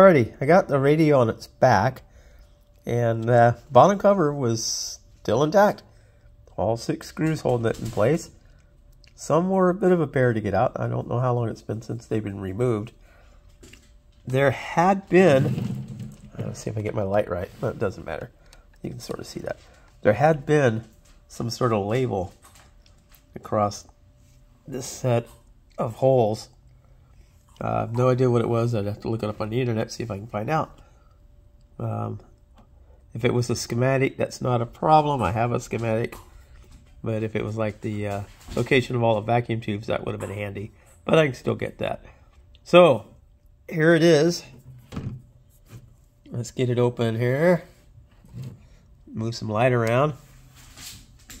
Alrighty, I got the radio on its back, and the uh, bottom cover was still intact. All six screws holding it in place. Some were a bit of a bear to get out. I don't know how long it's been since they've been removed. There had been, let's see if I get my light right. Well, it doesn't matter. You can sort of see that. There had been some sort of label across this set of holes. Uh, I have no idea what it was. I'd have to look it up on the internet, to see if I can find out. Um, if it was a schematic, that's not a problem. I have a schematic. But if it was like the uh, location of all the vacuum tubes, that would have been handy. But I can still get that. So, here it is. Let's get it open here. Move some light around.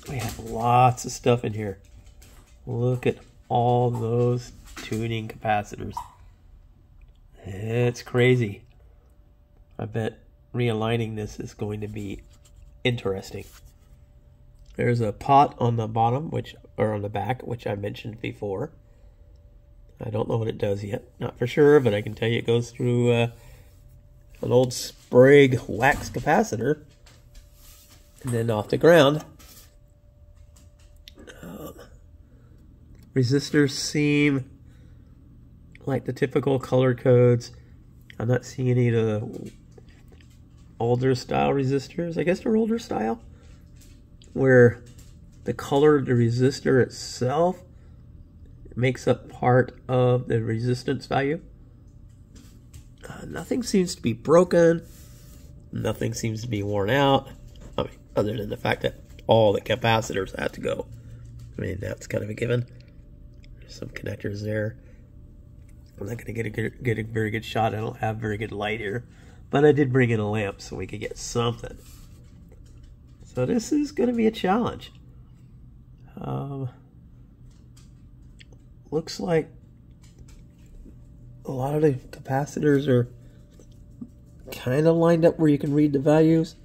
We have lots of stuff in here. Look at all those tuning capacitors. It's crazy. I bet realigning this is going to be interesting. There's a pot on the bottom, which or on the back, which I mentioned before. I don't know what it does yet, not for sure, but I can tell you it goes through uh, an old Sprague wax capacitor, and then off the ground. Um, resistors seem like the typical color codes. I'm not seeing any of the older style resistors. I guess they're older style where the color of the resistor itself makes up part of the resistance value. Uh, nothing seems to be broken. Nothing seems to be worn out. I mean, other than the fact that all the capacitors have to go. I mean, that's kind of a given. There's some connectors there. I'm not going to get a get a very good shot. I don't have very good light here. But I did bring in a lamp so we could get something. So this is going to be a challenge. Um, looks like a lot of the capacitors are kind of lined up where you can read the values.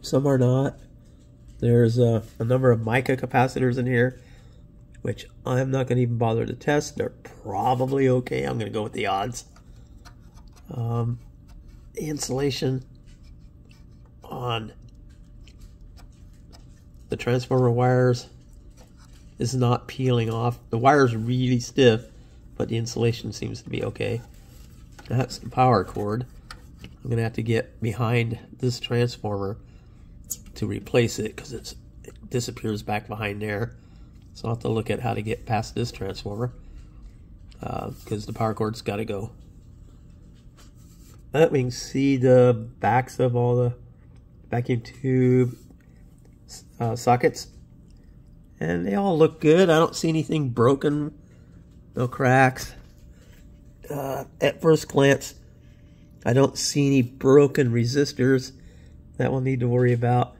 Some are not. There's a, a number of mica capacitors in here, which I'm not going to even bother to test. They're probably okay. I'm going to go with the odds. Um, the insulation on the transformer wires is not peeling off. The wire's really stiff, but the insulation seems to be okay. That's the power cord. I'm going to have to get behind this transformer to replace it because it disappears back behind there. So I'll have to look at how to get past this transformer because uh, the power cord's got to go. But we can see the backs of all the vacuum tube uh, sockets. And they all look good. I don't see anything broken. No cracks. Uh, at first glance, I don't see any broken resistors that we'll need to worry about.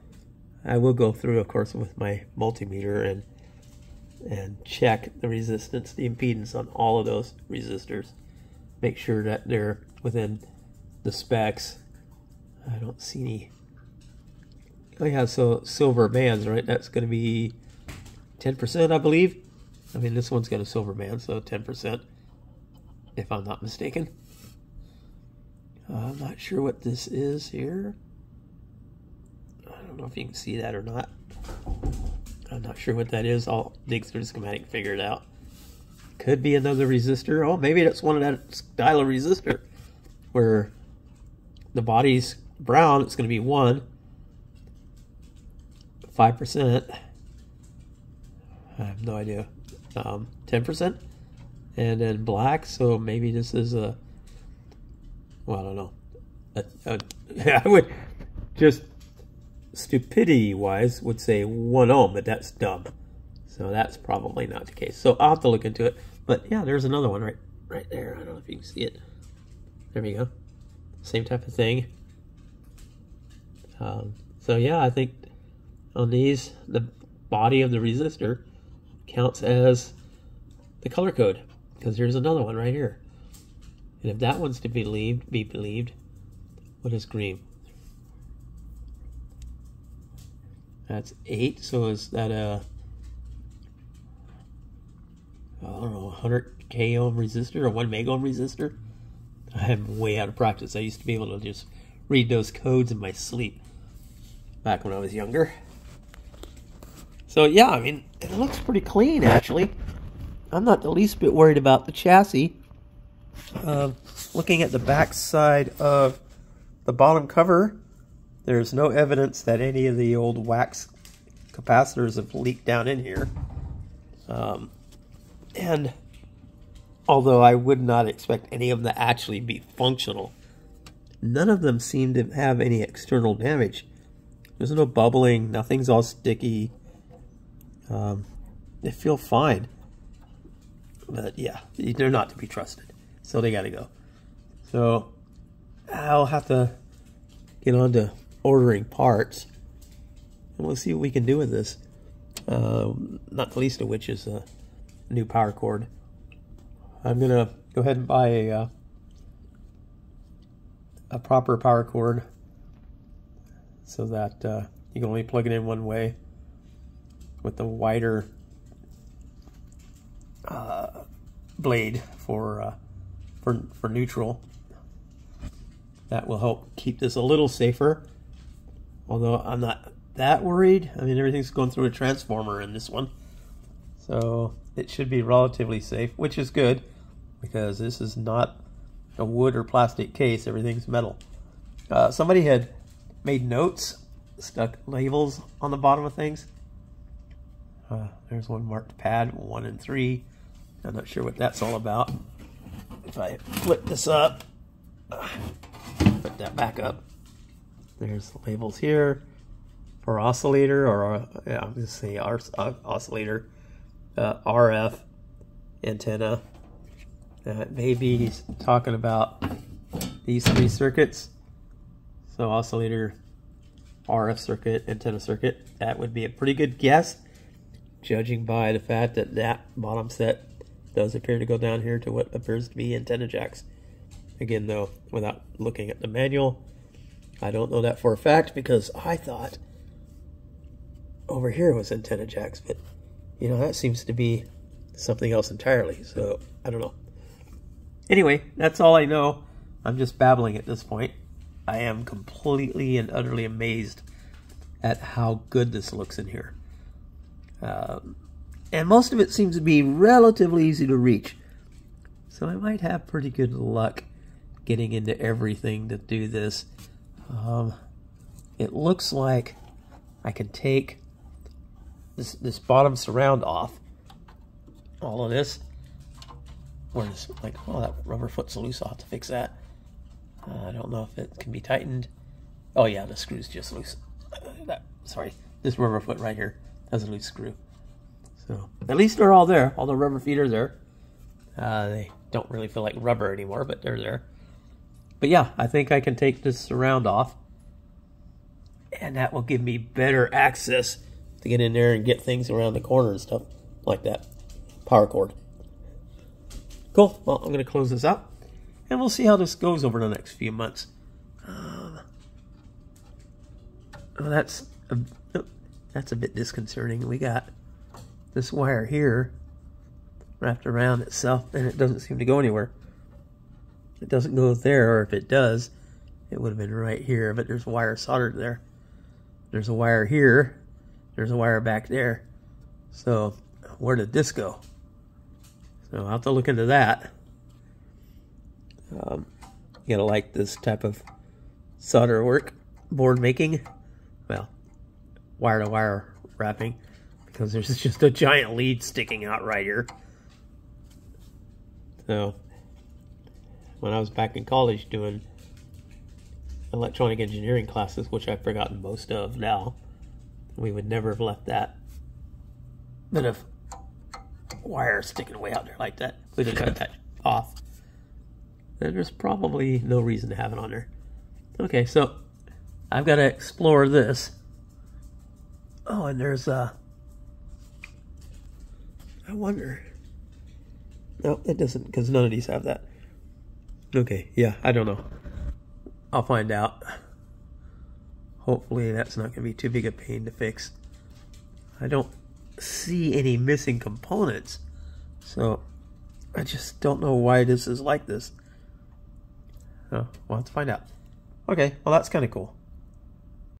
I will go through, of course, with my multimeter and and check the resistance, the impedance on all of those resistors. Make sure that they're within the specs. I don't see any Oh yeah, so silver bands, right? That's going to be 10%, I believe. I mean, this one's got a silver band, so 10%, if I'm not mistaken. I'm not sure what this is here. I don't know if you can see that or not. I'm not sure what that is. I'll dig through the schematic figure it out. Could be another resistor. Oh, maybe that's one of that style of resistor where the body's brown. It's going to be 1 5%. I have no idea. Um, 10%. And then black, so maybe this is a, well, I don't know. I would just stupidity wise would say one ohm, but that's dumb. So that's probably not the case. So I'll have to look into it. But yeah, there's another one right right there. I don't know if you can see it. There we go. Same type of thing. Um, so yeah, I think on these, the body of the resistor counts as the color code because there's another one right here. And if that one's to be believed, be believed, what is green? That's eight. So is that a I don't know 100 k ohm resistor or one mega ohm resistor? I'm way out of practice. I used to be able to just read those codes in my sleep back when I was younger. So yeah, I mean, it looks pretty clean actually. I'm not the least bit worried about the chassis. Uh, looking at the back side of the bottom cover, there's no evidence that any of the old wax capacitors have leaked down in here. Um, and although I would not expect any of them to actually be functional, none of them seem to have any external damage. There's no bubbling, nothing's all sticky. Um, they feel fine. But yeah, they're not to be trusted. So they gotta go. So I'll have to get on to ordering parts. And we'll see what we can do with this. Uh, not the least of which is a new power cord. I'm gonna go ahead and buy a uh, a proper power cord so that uh, you can only plug it in one way with the wider uh, blade for uh, for for neutral. That will help keep this a little safer. Although I'm not that worried. I mean, everything's going through a transformer in this one. So it should be relatively safe, which is good because this is not a wood or plastic case. Everything's metal. Uh, somebody had made notes, stuck labels on the bottom of things. Uh, there's one marked pad, one and three. I'm not sure what that's all about. If I flip this up, uh, put that back up. There's labels here for oscillator, or yeah, I'm to say uh, oscillator, uh, RF antenna. Uh, maybe he's talking about these three circuits. So oscillator, RF circuit, antenna circuit. That would be a pretty good guess, judging by the fact that that bottom set does appear to go down here to what appears to be antenna jacks. Again, though, without looking at the manual, I don't know that for a fact because I thought over here was antenna jacks, but you know, that seems to be something else entirely. So I don't know. Anyway, that's all I know. I'm just babbling at this point. I am completely and utterly amazed at how good this looks in here. Um, and most of it seems to be relatively easy to reach. So I might have pretty good luck getting into everything to do this. Um, it looks like I can take this this bottom surround off. All of this. Where like, oh, that rubber foot's loose. I'll have to fix that. Uh, I don't know if it can be tightened. Oh yeah, the screw's just loose. Uh, that, sorry, this rubber foot right here has a loose screw. So at least they're all there. All the rubber feet are there. Uh, they don't really feel like rubber anymore, but they're there. But yeah, I think I can take this surround off. And that will give me better access to get in there and get things around the corner and stuff like that. Power cord. Cool. Well, I'm going to close this up. And we'll see how this goes over the next few months. Um, oh, that's a, oh, that's a bit disconcerting. We got this wire here wrapped around itself and it doesn't seem to go anywhere. It doesn't go there, or if it does, it would have been right here, but there's wire soldered there. There's a wire here, there's a wire back there. So, where did this go? So, I'll have to look into that. Um, you gotta like this type of solder work, board making. Well, wire to wire wrapping because there's just a giant lead sticking out right here. So, when I was back in college doing electronic engineering classes, which I've forgotten most of now, we would never have left that bit of wire sticking way out there like that. We'd have cut that off. There's probably no reason to have it on there. Okay, so I've got to explore this. Oh, and there's a. Uh, I wonder. No, it doesn't, because none of these have that. Okay, yeah, I don't know. I'll find out. Hopefully that's not going to be too big a pain to fix. I don't see any missing components. So, I just don't know why this is like this. Oh, we'll have to find out. Okay, well that's kind of cool.